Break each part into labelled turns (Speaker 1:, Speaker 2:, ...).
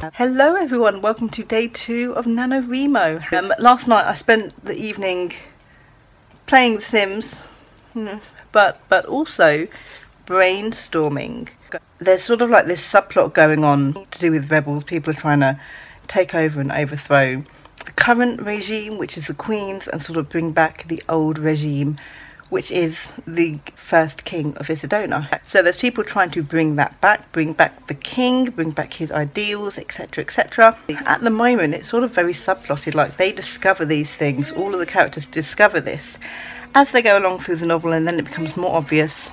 Speaker 1: Hello everyone, welcome to day two of NaNoWriMo. Um, last night I spent the evening playing The Sims, but, but also brainstorming. There's sort of like this subplot going on to do with rebels. People are trying to take over and overthrow the current regime, which is the Queen's, and sort of bring back the old regime, which is the first king of Isidona. So there's people trying to bring that back, bring back the king, bring back his ideals, etc., etc. At the moment, it's sort of very subplotted, like they discover these things, all of the characters discover this as they go along through the novel, and then it becomes more obvious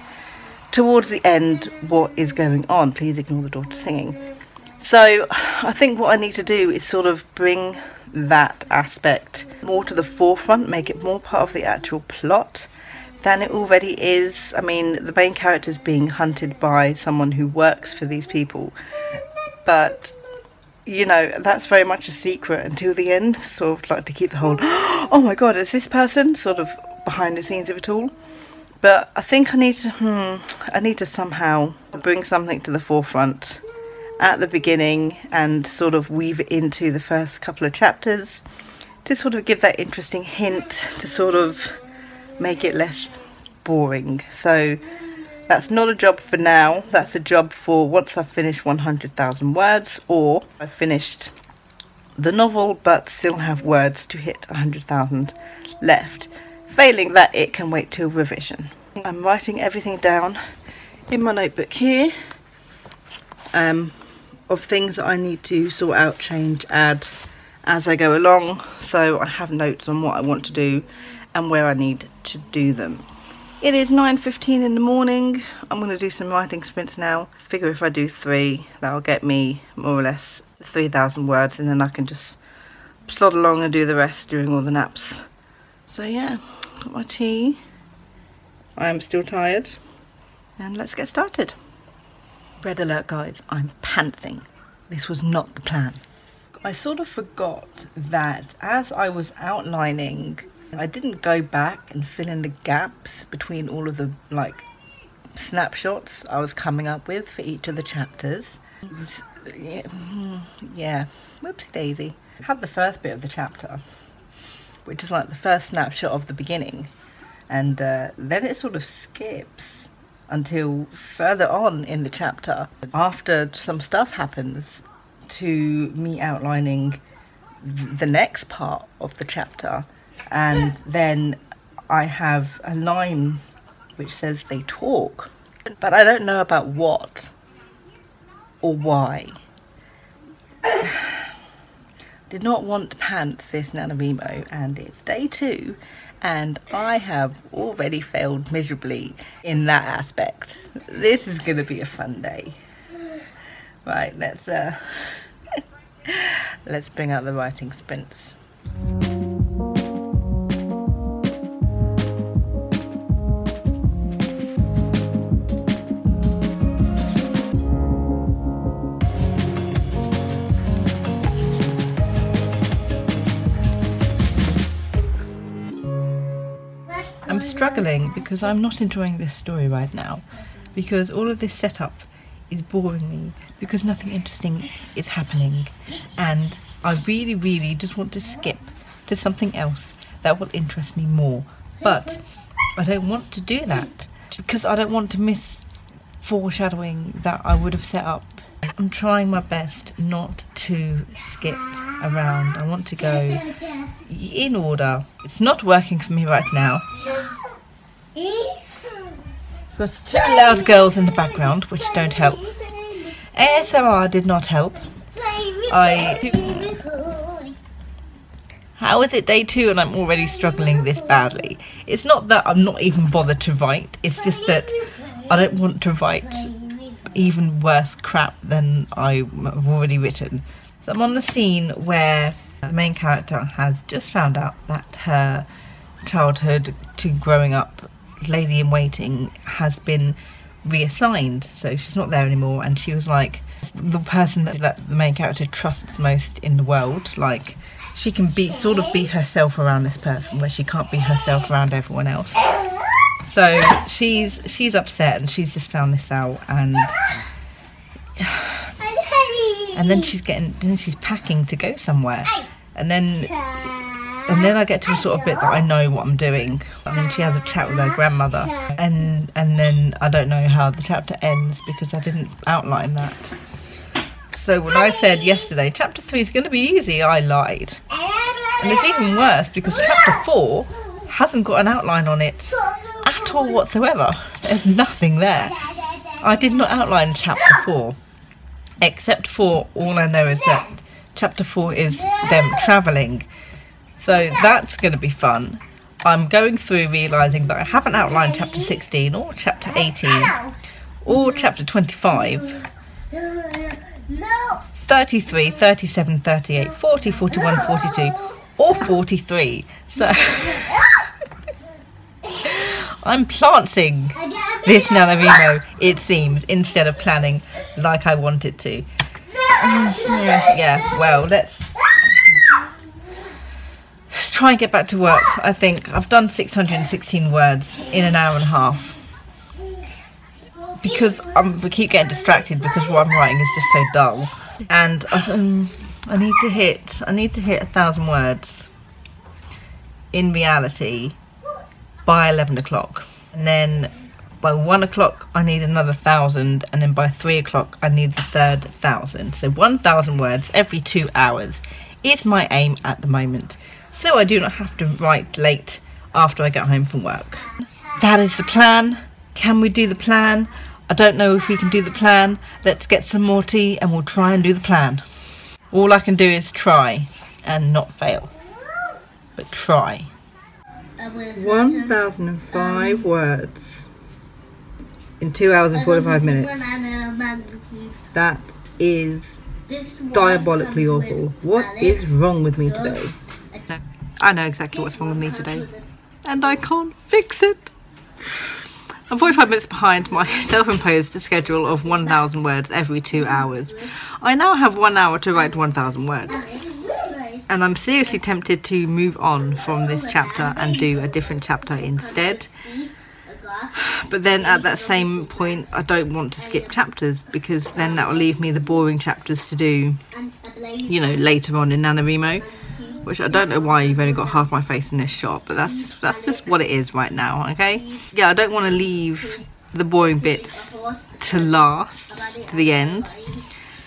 Speaker 1: towards the end what is going on. Please ignore the daughter singing. So I think what I need to do is sort of bring that aspect more to the forefront, make it more part of the actual plot than it already is. I mean, the main character is being hunted by someone who works for these people, but you know, that's very much a secret until the end. Sort of like to keep the whole, oh my god, is this person sort of behind the scenes of it all? But I think I need to, hmm, I need to somehow bring something to the forefront at the beginning and sort of weave it into the first couple of chapters to sort of give that interesting hint to sort of make it less boring. So that's not a job for now. That's a job for once I've finished 100,000 words or I've finished the novel but still have words to hit 100,000 left. Failing that, it can wait till revision. I'm writing everything down in my notebook here um, of things that I need to sort out, change, add as I go along. So I have notes on what I want to do and where I need to do them. It is 9.15 in the morning. I'm going to do some writing sprints now. Figure if I do three, that'll get me more or less 3,000 words and then I can just plod along and do the rest during all the naps. So yeah, got my tea. I am still tired. And let's get started. Red alert guys, I'm pantsing. This was not the plan. I sort of forgot that as I was outlining, I didn't go back and fill in the gaps between all of the like snapshots I was coming up with for each of the chapters. Yeah, whoopsie daisy. I had the first bit of the chapter, which is like the first snapshot of the beginning, and uh, then it sort of skips until further on in the chapter after some stuff happens to me outlining the next part of the chapter and then I have a line which says they talk but I don't know about what or why did not want pants this NaNoWriMo and it's day two and I have already failed miserably in that aspect. This is to be a fun day. Right, let's uh, let's bring out the writing sprints. Struggling because I'm not enjoying this story right now because all of this setup is boring me because nothing interesting is happening and I really really just want to skip to something else that will interest me more but I don't want to do that because I don't want to miss foreshadowing that I would have set up I'm trying my best not to skip around. I want to go in order. It's not working for me right now. Got two loud girls in the background, which don't help. ASMR did not help. I. How is it day two and I'm already struggling this badly? It's not that I'm not even bothered to write, it's just that I don't want to write even worse crap than I've already written. So I'm on the scene where the main character has just found out that her childhood to growing up lady in waiting has been reassigned so she's not there anymore and she was like the person that, that the main character trusts most in the world like she can be sort of be herself around this person where she can't be herself around everyone else. So she's she's upset and she's just found this out and and then she's getting then she's packing to go somewhere. And then and then I get to a sort of bit that I know what I'm doing. And then she has a chat with her grandmother. And and then I don't know how the chapter ends because I didn't outline that. So when I said yesterday chapter 3 is going to be easy I lied. And it's even worse because chapter 4 hasn't got an outline on it at all whatsoever. There's nothing there. I did not outline chapter 4 except for all I know is that chapter 4 is them travelling. So that's going to be fun. I'm going through realising that I haven't outlined chapter 16 or chapter 18 or chapter 25. 33, 37, 38, 40, 41, 42 or 43. So I'm pantsing this NaNoWriMo, it seems, instead of planning like I wanted to. Mm, yeah, well, let's try and get back to work. I think I've done 616 words in an hour and a half. Because I'm, I keep getting distracted because what I'm writing is just so dull. And um, I need to hit, I need to hit a thousand words in reality by 11 o'clock. And then by one o'clock I need another thousand and then by three o'clock I need the third thousand. So 1,000 words every two hours is my aim at the moment. So I do not have to write late after I get home from work. That is the plan. Can we do the plan? I don't know if we can do the plan. Let's get some more tea and we'll try and do the plan. All I can do is try and not fail. But try. 1005 words in 2 hours and 45 minutes. That is diabolically awful. What is wrong with me today? I know exactly what's wrong with me today. And I can't fix it. I'm 45 minutes behind my self-imposed schedule of 1,000 words every two hours. I now have one hour to write 1,000 words and I'm seriously tempted to move on from this chapter and do a different chapter instead but then at that same point I don't want to skip chapters because then that will leave me the boring chapters to do you know later on in NaNoWriMo which I don't know why you've only got half my face in this shot but that's just that's just what it is right now okay yeah I don't want to leave the boring bits to last to the end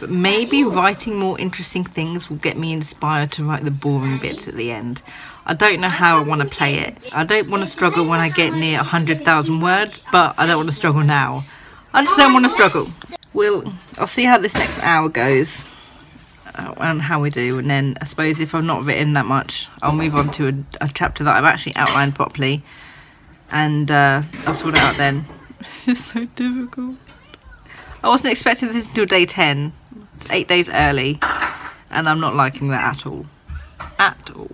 Speaker 1: but maybe writing more interesting things will get me inspired to write the boring bits at the end. I don't know how I want to play it. I don't want to struggle when I get near 100,000 words, but I don't want to struggle now. I just don't want to struggle. We'll, I'll see how this next hour goes uh, and how we do and then I suppose if I've not written that much I'll move on to a, a chapter that I've actually outlined properly and uh, I'll sort it out then. It's just so difficult. I wasn't expecting this until day 10 it's eight days early and I'm not liking that at all. At all.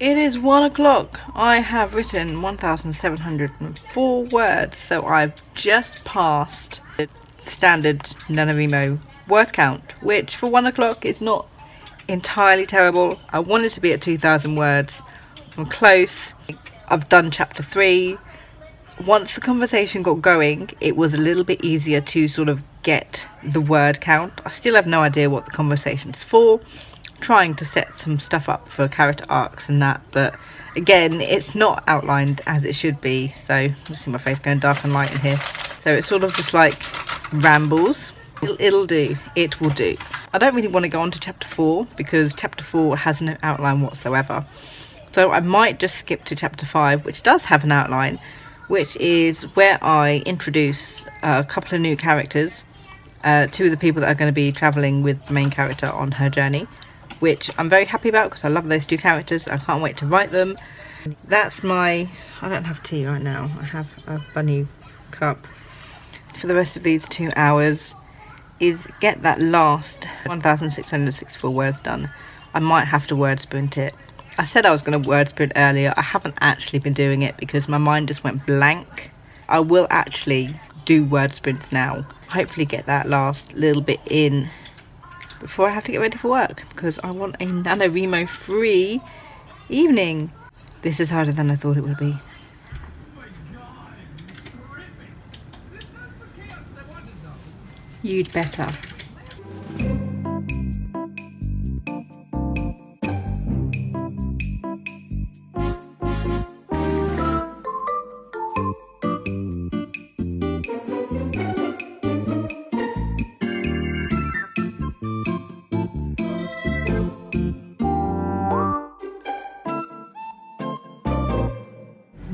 Speaker 1: It is one o'clock. I have written 1,704 words, so I've just passed the standard NaNoWriMo word count, which for one o'clock is not entirely terrible. I wanted to be at 2,000 words. I'm close. I've done chapter three. Once the conversation got going, it was a little bit easier to sort of get the word count. I still have no idea what the conversation's for. I'm trying to set some stuff up for character arcs and that, but again, it's not outlined as it should be. So, you see my face going dark and light in here. So it's sort of just like rambles. It'll, it'll do. It will do. I don't really want to go on to chapter 4 because chapter 4 has no outline whatsoever. So I might just skip to chapter 5, which does have an outline, which is where I introduce a couple of new characters uh, two of the people that are going to be travelling with the main character on her journey, which I'm very happy about because I love those two characters. I can't wait to write them. That's my... I don't have tea right now. I have a bunny cup. For the rest of these two hours is get that last 1,664 words done. I might have to word sprint it. I said I was going to word sprint earlier. I haven't actually been doing it because my mind just went blank. I will actually do word sprints now. Hopefully get that last little bit in before I have to get ready for work because I want a NaNoWriMo free evening. This is harder than I thought it would be. you'd better.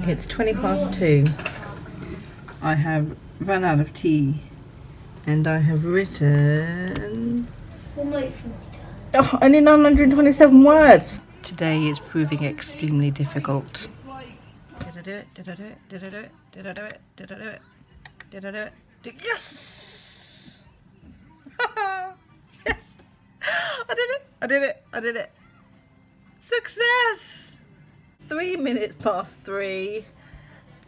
Speaker 1: It's 20 past two. I have run out of tea and I have written oh, only 927 words. Today is proving extremely difficult. Did I do it? Did I do it? Did I do it? Did I do it? Did I do it? Did I do it? Did yes! yes! I did it! I did it! I did it! Success! three minutes past three,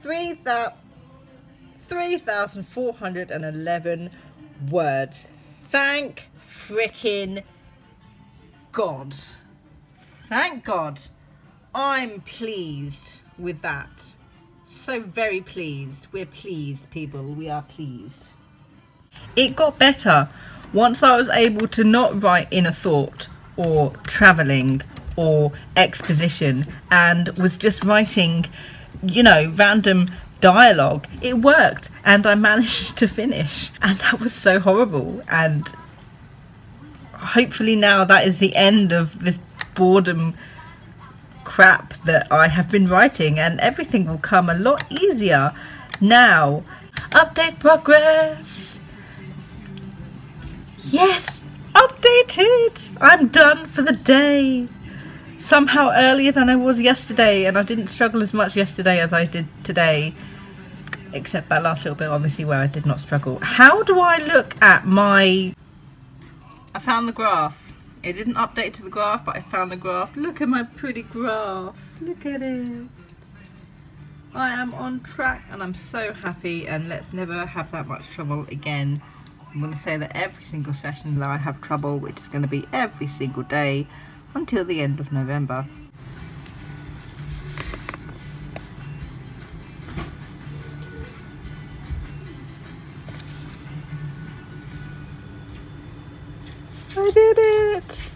Speaker 1: 3,411 words. Thank freaking God. Thank God. I'm pleased with that. So very pleased. We're pleased, people. We are pleased. It got better once I was able to not write in a thought or travelling or exposition and was just writing, you know, random dialogue. It worked and I managed to finish. And that was so horrible. And hopefully now that is the end of this boredom crap that I have been writing and everything will come a lot easier now. Update progress. Yes, updated. I'm done for the day somehow earlier than I was yesterday and I didn't struggle as much yesterday as I did today except that last little bit obviously where I did not struggle. How do I look at my... I found the graph. It didn't update to the graph but I found the graph. Look at my pretty graph. Look at it. I am on track and I'm so happy and let's never have that much trouble again. I'm going to say that every single session that I have trouble, which is going to be every single day, until the end of November. I did it!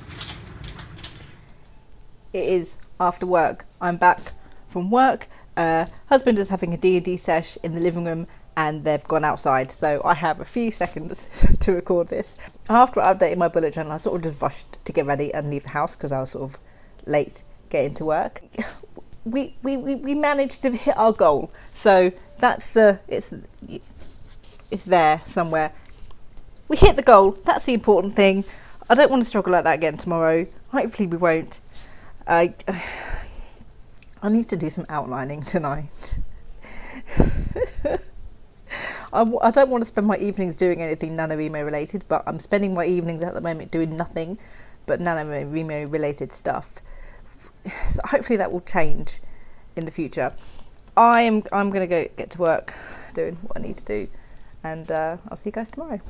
Speaker 1: It is after work. I'm back from work. Uh, husband is having a D&D sesh in the living room and they've gone outside. So I have a few seconds to record this. After I updated my bullet journal, I sort of just rushed to get ready and leave the house because I was sort of late getting to work. We, we, we, we managed to hit our goal. So that's the, it's, it's there somewhere. We hit the goal. That's the important thing. I don't want to struggle like that again tomorrow. Hopefully we won't. I, I need to do some outlining tonight. I w- I don't want to spend my evenings doing anything NaNoWriMo related, but I'm spending my evenings at the moment doing nothing but NaNoWriMo related stuff. So hopefully that will change in the future. I am I'm going to go get to work doing what I need to do, and uh, I'll see you guys tomorrow.